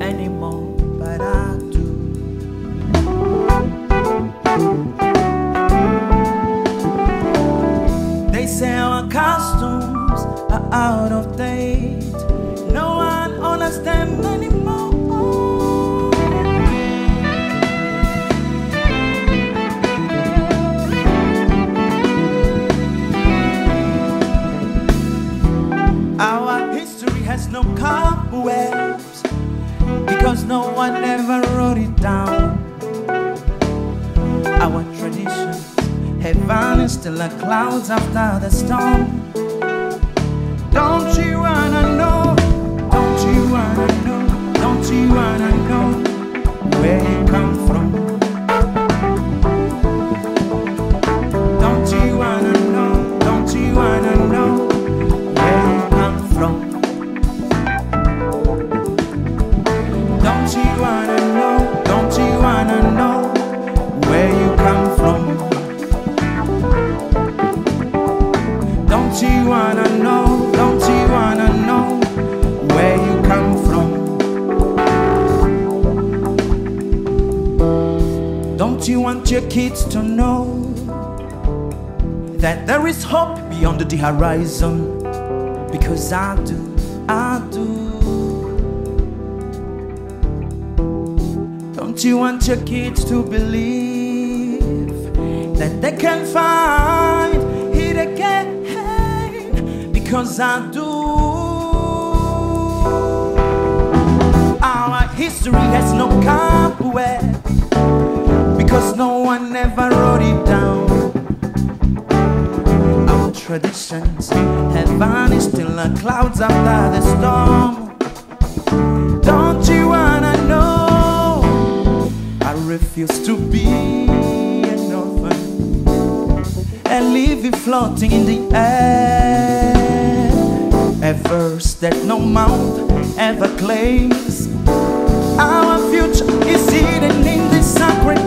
anymore, but I do. They say our costumes are out of date. No one ever wrote it down. Our traditions have vanished the clouds after the storm. That there is hope beyond the horizon? Because I do, I do. Don't you want your kids to believe that they can find it again? Because I do. Our history has no cobweb because no one ever wrote it down. Traditions have vanished till the clouds after the storm. Don't you wanna know? I refuse to be an orphan and leave it floating in the air. A verse that no mouth ever claims. Our future is hidden in this sacred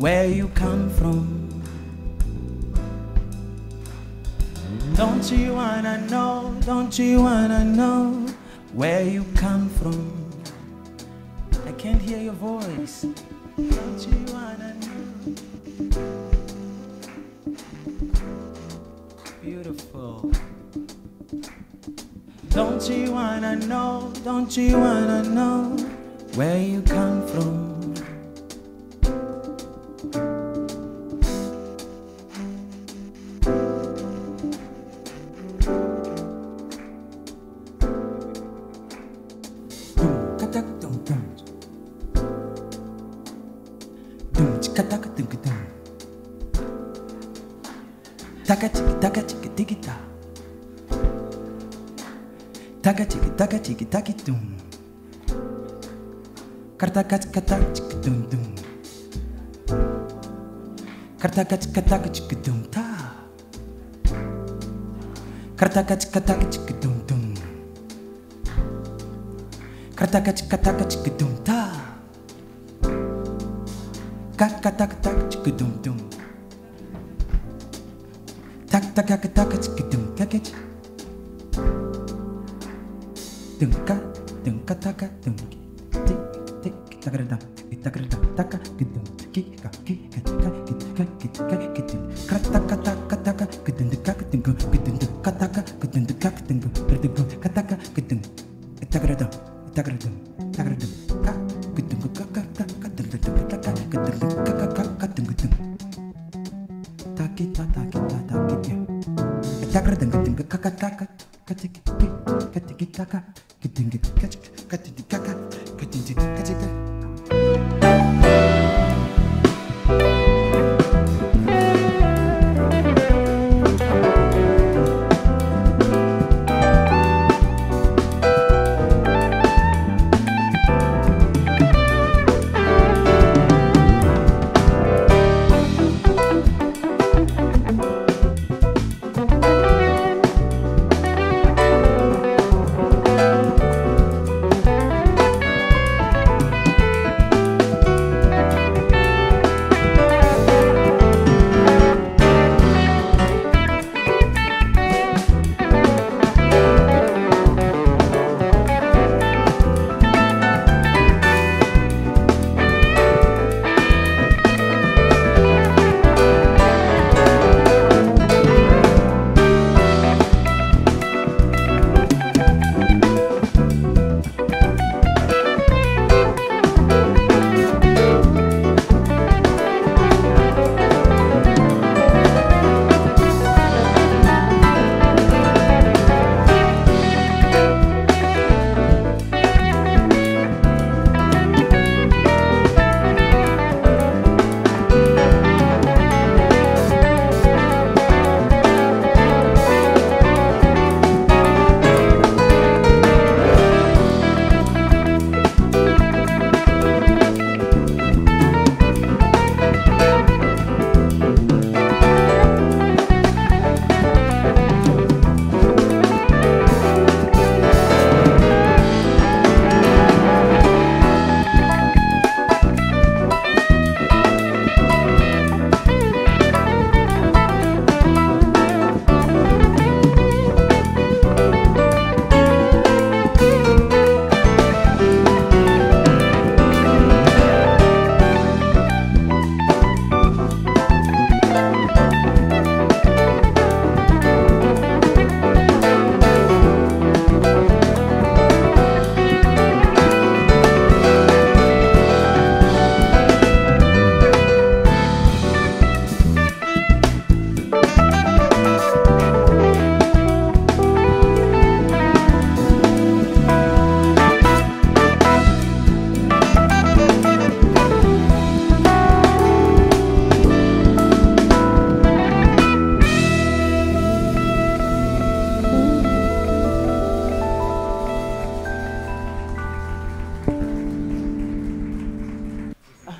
Where you come from? Don't you wanna know? Don't you wanna know where you come from? I can't hear your voice. Don't you wanna know? Beautiful. Don't you wanna know? Don't you wanna know where you come from. ketung kata kecik gedung tak. Kartakat kata ciki tung tung kartakat kata ciki tung ta. Kartakat kata ciki tung tung ta. Kakataka, chiki, dum, dum. Tak tak tak tak chiki dum tak it. Dum ka dum ka taka dum ki tik tik takara dum takara dum taka gidum ki ka ki ka ka ki ka ki ka ki dum ka taka taka taka gidum ka ka dum gidum ka taka gidum ka ka dum gidum ka taka gidum takara dum takara dum takara dum ka gidum ka ka ka ka